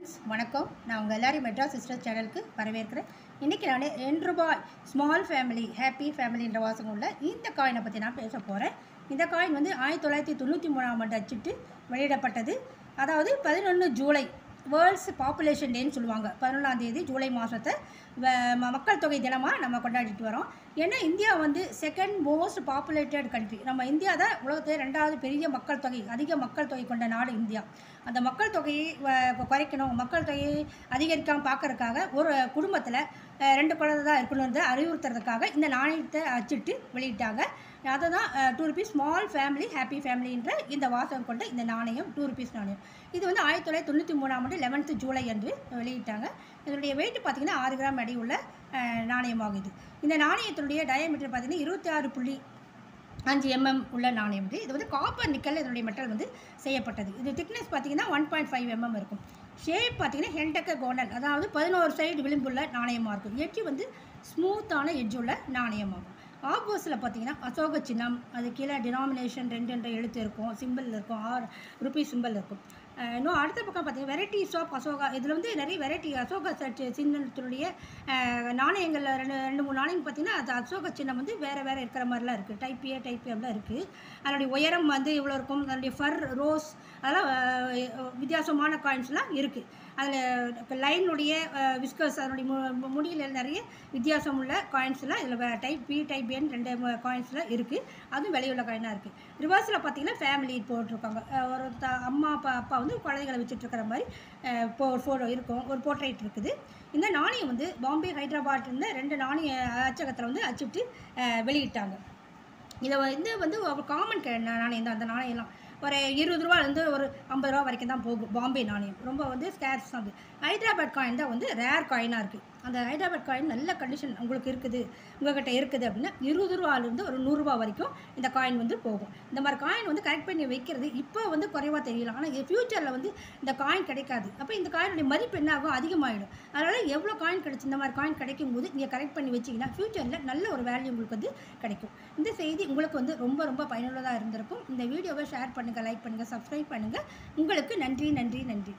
வணக்கம். நான் உங்கள் எல்லாரையும் மெட்ராஸ் சிஸ்டர் சேனலுக்கு வரவேற்கிறேன். இன்றைக்கி நான் ரெண்டு ரூபாய் ஸ்மால் ஃபேமிலி ஹாப்பி ஃபேமிலின்ற வாசகம் உள்ள இந்த காயினை பற்றி நான் பேச போகிறேன் இந்த காயின் வந்து ஆயிரத்தி தொள்ளாயிரத்தி தொண்ணூற்றி மூணாம் ஆண்டு அச்சிட்டு வெளியிடப்பட்டது. அதாவது பதினொன்று ஜூலை வேர்ல்ட்ஸ் பாப்புலேஷன் டேன்னு சொல்லுவாங்க. பதினொன்றாம் தேதி ஜூலை மாதத்தை மக்கள் தொகை தினமாக நம்ம கொண்டாடிட்டு வரோம். ஏன்னா இந்தியா வந்து செகண்ட் மோஸ்ட் பாப்புலேட்டட் கண்ட்ரி நம்ம இந்தியா தான் உலகத்தில் ரெண்டாவது பெரிய மக்கள் தொகை அதிக மக்கள் தொகை கொண்ட நாடு இந்தியா. அந்த மக்கள் தொகையை வ- குறைக்கணும். மக்கள் தொகையை அதிகரிக்காமல் பார்க்கறதுக்காக ஒரு குடும்பத்தில் ரெண்டு குழந்தை தான் இருக்கணுன்றதை அறிவுறுத்துறதுக்காக இந்த நாணயத்தை அச்சிட்டு வெளியிட்டாங்க. அதை தான் two rupees small family happy ஃபேமிலின்ற இந்த வாசகம் கொண்ட இந்த நாணயம் டூ ருபீஸ் நாணயம். இது வந்து ஆயிரத்தி தொள்ளாயிரத்தி தொண்ணூற்றி மூணாம் ஆண்டு லெவன்த்து ஜூலை என்று வெளியிட்டாங்க. இதனுடைய வெயிட் பார்த்தீங்கன்னா ஆறு கிராம் எடை உள்ள அஹ், நாணயமாகும் இது இந்த நாணயத்தினுடைய டயமீட்டர் பார்த்திங்கன்னா இருபத்தி ஆறு புள்ளி அஞ்சு எம்எம் உள்ள நாணயம் இது. இது வந்து காப்பர் நிக்கல் இதனுடைய மெட்டல் வந்து செய்யப்பட்டது. இது திக்னஸ் பார்த்தீங்கன்னா ஒன் பாயிண்ட் ஃபைவ் எம்எம் இருக்கும். ஷேப் பார்த்திங்கன்னா ஹென்டக்க கோனல் அதாவது பதினோரு சைடு விளிம்புள்ள நாணயமாக இருக்கும். எட்ஜ் வந்து ஸ்மூத்தான எட்ஜ் உள்ள நாணயமாகும். ஆப்போஸில் பார்த்தீங்கன்னா அசோக சின்னம் அது கீழே டினாமினேஷன் ரெண்டு ரெண்டு எழுத்து இருக்கும் சிம்பிள் இருக்கும் ஆர் ருபி சிம்பிள் இருக்கும். இன்னும் அடுத்த பக்கம் பார்த்தீங்கன்னா வெரைட்டிஸ் ஆஃப் அசோகா. இதில் வந்து நிறைய வெரைட்டி அசோகா சட் சின்னத்தினுடைய நாணயங்களில் ரெண்டு ரெண்டு மூணு நாணயம் பார்த்தீங்கன்னா அது அசோக சின்னம் வந்து வேறு வேறு இருக்கிற மாதிரிலாம் இருக்குது டைப் ஏ டைப் அப்படிலாம் இருக்குது அதனுடைய உயரம் வந்து இவ்வளோ இருக்கும். அதனுடைய ஃபர் ரோஸ் அதெல்லாம் வித்தியாசமான காயின்ஸ்லாம் இருக்குது அதில் லைனுடைய விஸ்கர்ஸ் அதனுடைய மு முடியில் நிறைய வித்தியாசம் உள்ள காயின்ஸ்லாம் இதில் டைப் பி டைப் ஏன்னு ரெண்டு காயின்ஸ்லாம் இருக்குது அதுவும் விலையுள்ள காயினாக இருக்குது ரிவர்ஸில் பார்த்தீங்கன்னா ஃபேமிலி போட்டிருக்காங்க. ஒரு த அம்மா அப்பா அப்பா வந்து குழந்தைகளை வச்சுட்டு இருக்கிற மாதிரி போ ஃபோட்டோ இருக்கும். ஒரு போர்ட்ரேட் இருக்குது. இந்த நாணயம் வந்து பாம்பே ஹைதராபாத் இருந்த ரெண்டு நாணய அச்சகத்தில் வந்து அச்சுட்டு அஹ், வெளியிட்டாங்க. இதை வந்து வந்து ஒரு காமன் நாணயம் தான் அந்த நாணயம்லாம். ஒரு இருபது ரூபாலேருந்து ஒரு ஐம்பது ரூபா வரைக்கும் தான் போகும். பாம்பே நாணயம். ரொம்ப வந்து ஸ்கேர்ஸ் தான் அது. ஹைதராபாத் காயின் தான் வந்து ரேர் காயினாக இருக்குது அந்த ஹைதராபாத் காயின் நல்ல கண்டிஷன் உங்களுக்கு இருக்குது. உங்கள்கிட்ட இருக்குது அப்படின்னா இருபது ரூபாலேருந்து ஒரு நூறுரூவா வரைக்கும் இந்த காயின் வந்து போகும். இந்த மாதிரி காயின் வந்து கரெக்ட் பண்ணி வைக்கிறது இப்போ வந்து குறைவாக தெரியலாம் ஆனால் ஃப்யூச்சரில் வந்து இந்த காயின் கிடைக்காது. அப்போ இந்த காயினுடைய மதிப்பு என்ன ஆகும்? அதிகமாகிடும் அதனால் எவ்வளோ காயின் கிடைச்சி இந்த மாதிரி காயின் கிடைக்கும் போது நீங்கள் கரெக்ட் பண்ணி வச்சிங்கன்னா ஃப்யூச்சரில் நல்ல ஒரு வேல்யூ உங்களுக்கு வந்து கிடைக்கும். இந்த செய்தி உங்களுக்கு வந்து ரொம்ப ரொம்ப பயனுள்ளதாக இருந்திருக்கும். இந்த வீடியோவை ஷேர் பண்ணுங்கள் லைக் பண்ணுங்கள் சப்ஸ்கிரைப் பண்ணுங்கள் உங்களுக்கு நன்றி நன்றி நன்றி.